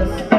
Yes.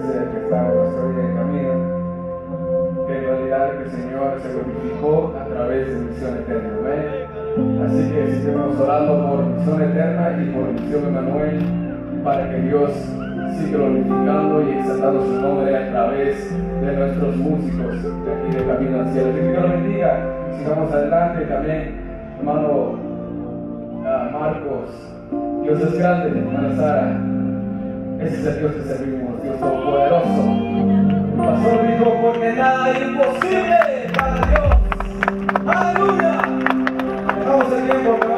Que en camino que en realidad el Señor se glorificó a través de Misión Eterna. Amén. Así que seguimos orando por Misión Eterna y por Misión Emanuel para que Dios siga glorificando y exaltando su nombre a través de nuestros músicos de aquí de Camino al Cielo. Que Dios bendiga. Sigamos adelante también, hermano ah, Marcos. Dios es grande, hermana Sara. Ese es el Dios que este servimos, Dios Todopoderoso. El pastor dijo, porque nada es imposible para Dios. Aleluya. El tiempo.